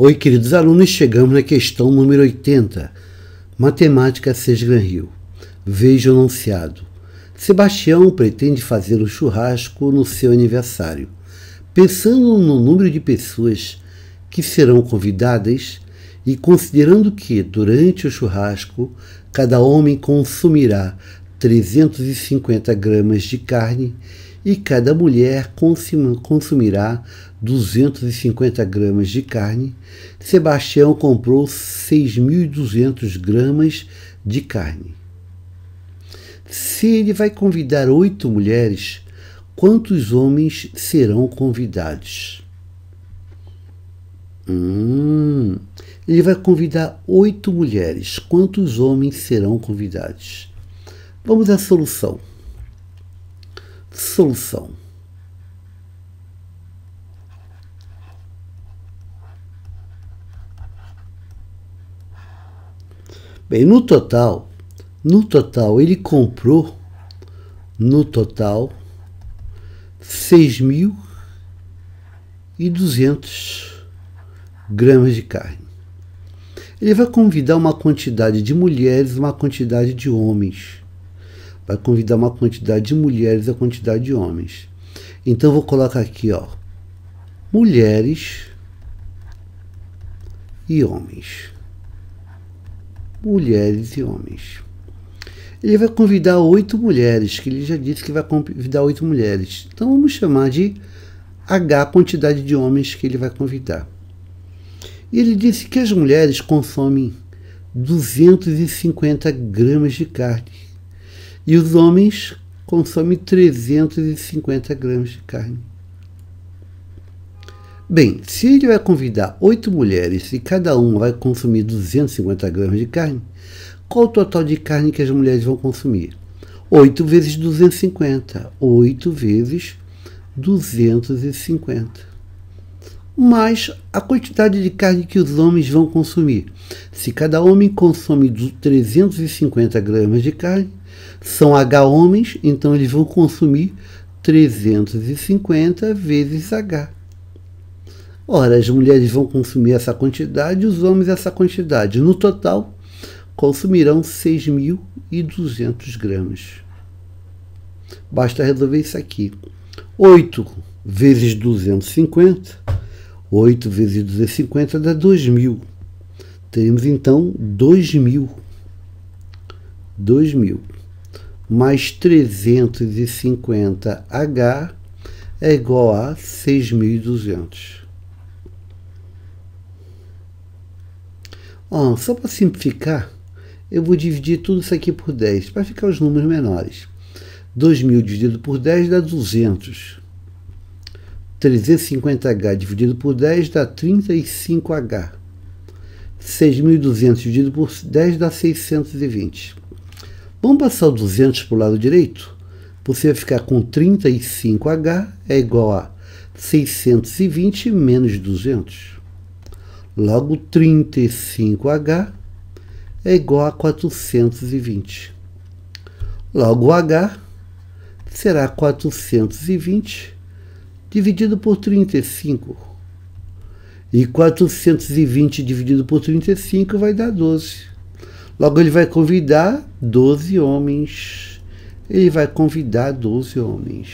Oi, queridos alunos, chegamos na questão número 80. Matemática 6 Gran Rio. Veja o anunciado. Sebastião pretende fazer um churrasco no seu aniversário. Pensando no número de pessoas que serão convidadas e considerando que, durante o churrasco, cada homem consumirá 350 gramas de carne e cada mulher consumirá 250 gramas de carne, Sebastião comprou 6.200 gramas de carne. Se ele vai convidar oito mulheres, quantos homens serão convidados? Hum, ele vai convidar oito mulheres. Quantos homens serão convidados? Vamos à solução. Solução. Bem, no total, no total ele comprou no total seis mil e duzentos gramas de carne. Ele vai convidar uma quantidade de mulheres, uma quantidade de homens. Vai convidar uma quantidade de mulheres a quantidade de homens. Então vou colocar aqui, ó, mulheres e homens mulheres e homens. Ele vai convidar oito mulheres, que ele já disse que vai convidar oito mulheres. Então vamos chamar de H a quantidade de homens que ele vai convidar. E ele disse que as mulheres consomem 250 gramas de carne e os homens consomem 350 gramas de carne. Bem, se ele vai convidar oito mulheres e cada uma vai consumir 250 gramas de carne, qual o total de carne que as mulheres vão consumir? 8 vezes 250. 8 vezes 250. Mais a quantidade de carne que os homens vão consumir. Se cada homem consome 350 gramas de carne, são H homens, então eles vão consumir 350 vezes H. Ora, as mulheres vão consumir essa quantidade os homens essa quantidade. No total, consumirão 6.200 gramas. Basta resolver isso aqui. 8 vezes 250, 8 vezes 250 dá 2.000. Teremos então 2.000. 2.000 mais 350H é igual a 6.200. Oh, só para simplificar, eu vou dividir tudo isso aqui por 10, para ficar os números menores. 2.000 dividido por 10 dá 200. 350H dividido por 10 dá 35H. 6.200 dividido por 10 dá 620. Vamos passar o 200 para o lado direito? Você vai ficar com 35H é igual a 620 menos 200. Logo, 35H é igual a 420. Logo, H será 420 dividido por 35. E 420 dividido por 35 vai dar 12. Logo, ele vai convidar 12 homens. Ele vai convidar 12 homens.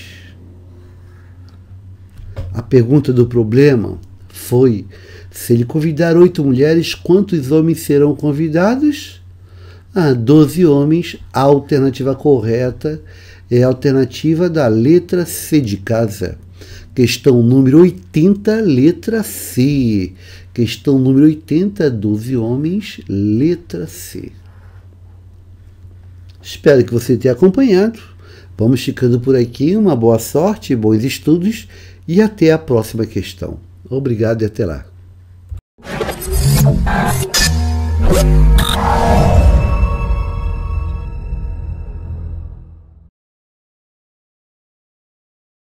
A pergunta do problema foi se ele convidar oito mulheres, quantos homens serão convidados? Ah, doze homens. A alternativa correta é a alternativa da letra C de casa. Questão número 80, letra C. Questão número 80, 12 homens, letra C. Espero que você tenha acompanhado. Vamos ficando por aqui. Uma boa sorte, bons estudos e até a próxima questão. Obrigado e até lá.